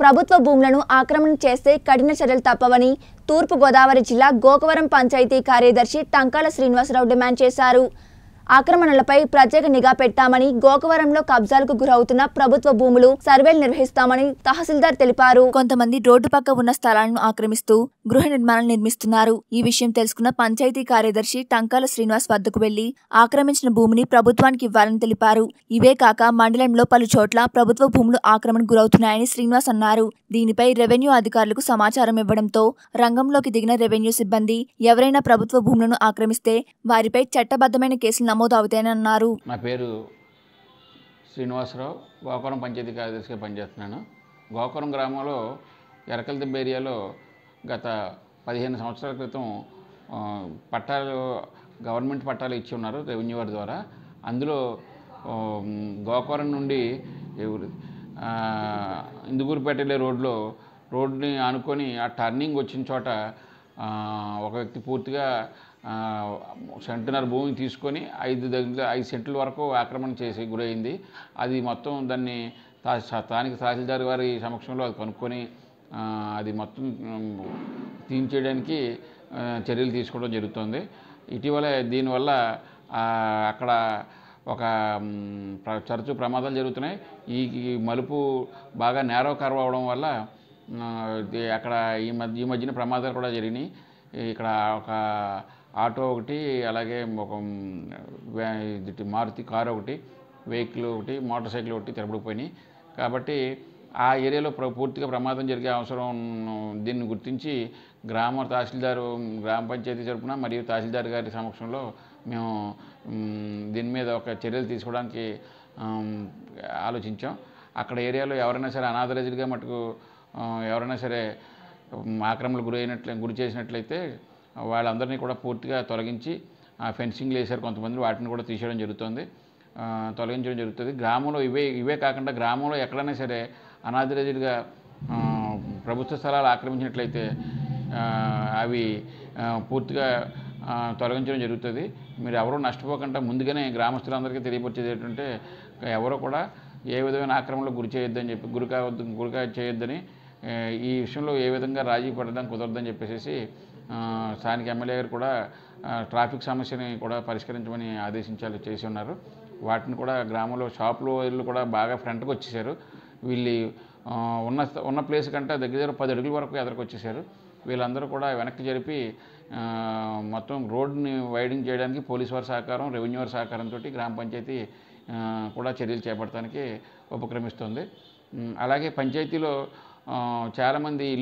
ప్రభుత్వ భూములను ఆక్రమణ చేస్తే కఠిన చర్యలు తప్పవని తూర్పు గోదావరి జిల్లా గోకవరం పంచాయతీ కార్యదర్శి టంకాల శ్రీనివాసరావు డిమాండ్ చేశారు. ఆక్రమణలపై ప్రత్యేక నిఘా పెట్టామని గోకవరంలో కబ్జాలకు గురవుతున్న ప్రభుత్వ భూములు సర్వేలు నిర్వహిస్తామని తహసీల్దార్ తెలిపారు. కొంతమంది రోడ్డు పక్క ఉన్న స్థలాలను ఆక్రమిస్తూ గృహ నిర్మాణాలు నిర్మిస్తున్నారు. ఈ విషయం తెలుసుకున్న పంచాయతీ కార్యదర్శి టంకాల శ్రీనివాస్ వద్దకు వెళ్ళి ఆక్రమించిన భూమిని ప్రభుత్వానికి ఇవ్వాలని తెలిపారు. ఇవే కాక మండలంలో పలు చోట్ల ప్రభుత్వ భూములు ఆక్రమణకు గురవుతున్నాయని శ్రీనివాస్ అన్నారు. దీనిపై రెవెన్యూ అధికారులకు సమాచారం ఇవ్వడంతో రంగంలోకి దిగిన రెవెన్యూ సిబ్బంది ఎవరైనా ప్రభుత్వ భూములను ఆక్రమిస్తే వారిపై చట్టబద్ధమైన కేసులు నమోదు అవుతాయని అన్నారు నా పేరు శ్రీనివాసరావు. గోకరం పంచాయతీ కార్యదర్శిగా పనిచేస్తున్నాను. గోకరం గ్రామంలో ఎరకలదిబ్బ ఏరియాలో గత పదిహేను సంవత్సరాల క్రితం పట్టాలు గవర్నమెంట్ పట్టాలు ఇచ్చి ఉన్నారు రెవెన్యూ ద్వారా. అందులో ఆ, గోకవరం నుండి ఇందుకూరుపేట వెళ్ళే రోడ్లో రోడ్ని ఆనుకొని ఆ టర్నింగ్ వచ్చిన చోట ఒక వ్యక్తి పూర్తిగా సెంటున్నర భూమిని తీసుకొని ఐదు దగ్గర ఐదు సెంట్ల వరకు ఆక్రమణ చేసి గురైంది. అది మొత్తం దాన్ని తా- స్థానిక తహసీల్దార్ వారి సమక్షంలో అది కనుక్కొని అది మొత్తం తీయించేయడానికి చర్యలు తీసుకోవడం జరుగుతుంది. ఇటీవల దీనివల్ల అక్కడ ఒక మ్, తరచూ ప్రమాదాలు జరుగుతున్నాయి. ఈ మలుపు బాగా నేరో కర్వ్ అవడం వల్ల అక్కడ ఈ మధ్య ఈ మధ్యన ప్రమాదాలు కూడా జరిగినాయి. ఇక్కడ ఒక ఆటో ఒకటి అలాగే ఒక ఇది మారుతి కారు ఒకటి వెహికల్ ఒకటి మోటార్ సైకిల్ ఒకటి తిరబడిపోయినాయి కాబట్టి ఆ ఏరియాలో ప్ర- పూర్తిగా ప్రమాదం జరిగే అవసరం దీన్ని గుర్తించి గ్రామ తహసీల్దారు గ్రామ పంచాయతీ తరపున మరియు తహసీల్దార్ గారి సమక్షంలో మేము దీని మీద ఒక చర్యలు తీసుకోవడానికి ఆలోచించాం. అక్కడ ఏరియాలో ఎవరైనా సరే అనాథరైజ్డ్గా మటుకు ఎవరైనా సరే ఆక్రమణలు ఆక్రమణకు గురి చేసినట్లయితే వాళ్ళందరినీ కూడా పూర్తిగా తొలగించి ఫెన్సింగ్లు వేశారు కొంతమంది వాటిని కూడా తీసేయడం జరుగుతుంది. తొలగించడం జరుగుతుంది. గ్రామంలో ఇవే ఇవే కాకుండా గ్రామంలో ఎక్కడైనా సరే అనాథరైజ్డ్గా ప్రభుత్వ స్థలాలు ఆక్రమించినట్లయితే అవి పూర్తిగా తొలగించడం జరుగుతుంది. మీరు ఎవరూ నష్టపోకుండా ముందుగానే గ్రామస్తులందరికీ తెలియపరిచేది ఏంటంటే ఎవరో కూడా ఏ విధమైన ఆక్రమణలో గురి చేయొద్దని చెప్పి గురికా గురికా చేయొద్దని ఈ విషయంలో ఏ విధంగా రాజీ పడడం కుదరదని చెప్పేసి స్థానిక ఎమ్మెల్యే గారు కూడా ట్రాఫిక్ సమస్యని కూడా పరిష్కరించమని ఆదేశించాలి చేసి ఉన్నారు. వాటిని కూడా గ్రామంలో షాపులు ఇళ్ళు కూడా బాగా ఫ్రంట్కి వచ్చేసారు. వీళ్ళు ఉన్న ఉన్న ప్లేస్ కంటే దగ్గర దగ్గర పది అడుగుల వరకు ఎదరికి వచ్చేసారు. వీళ్ళందరూ కూడా వెనక్కి జరిపి మొత్తం రోడ్ని వైడింగ్ చేయడానికి పోలీసు వారి సహకారం రెవెన్యూ వారి సహకారంతో గ్రామ పంచాయతీ కూడా చర్యలు చేపట్టడానికి ఉపక్రమిస్తుంది. అలాగే పంచాయతీలో చాలామంది ఇల్లు